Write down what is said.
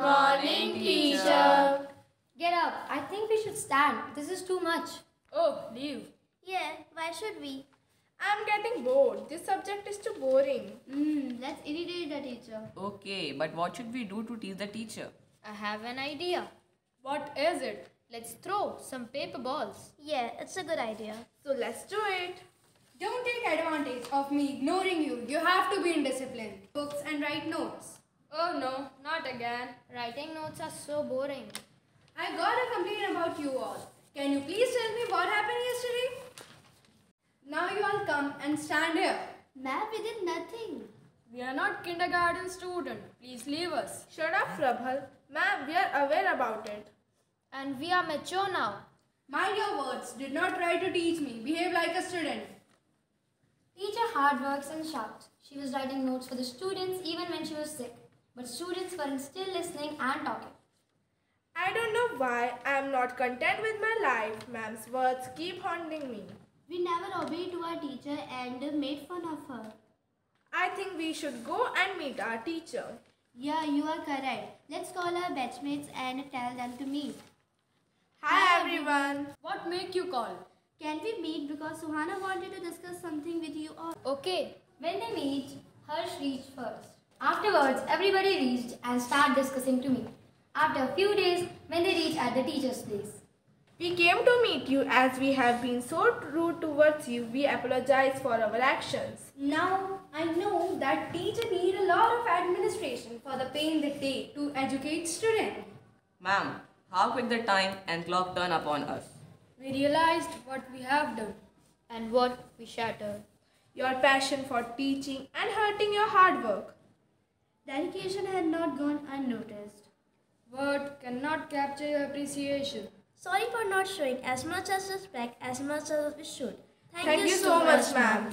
Morning, teacher. Get up. I think we should stand. This is too much. Oh, leave. Yeah, why should we? I'm getting bored. This subject is too boring. Hmm, let's irritate the teacher. Okay, but what should we do to tease the teacher? I have an idea. What is it? Let's throw some paper balls. Yeah, it's a good idea. So let's do it. Don't take advantage of me ignoring you. You have to be in discipline. Books and write notes. Oh no, not again. Writing notes are so boring. I got a complaint about you all. Can you please tell me what happened yesterday? Now you all come and stand here. Ma'am, we did nothing. We are not kindergarten student. Please leave us. Shut up, Prabhal. Ma'am, we are aware about it. And we are mature now. Mind your words. Did not try to teach me. Behave like a student. Teacher hard works and shouts. She was writing notes for the students even when she was sick. But students weren't still listening and talking. I don't know why I am not content with my life. Ma'am's words keep haunting me. We never obeyed to our teacher and made fun of her. I think we should go and meet our teacher. Yeah, you are correct. Let's call our batchmates and tell them to meet. Hi, everyone. What make you call? Can we meet because Suhana wanted to discuss something with you all? Okay. When they meet, Harsh reached first. Afterwards, everybody reached and started discussing to me. After a few days, when they reached at the teacher's place. We came to meet you as we have been so rude towards you. We apologize for our actions. Now I know that teacher need a lot of administration for the pain they take to educate students. Ma'am, how quick the time and clock turn upon us. We realized what we have done. And what we shattered. Your passion for teaching and hurting your hard work. Dedication had not gone unnoticed. Word cannot capture your appreciation. Sorry for not showing as much as respect as much as we should. Thank, you so much, ma'am.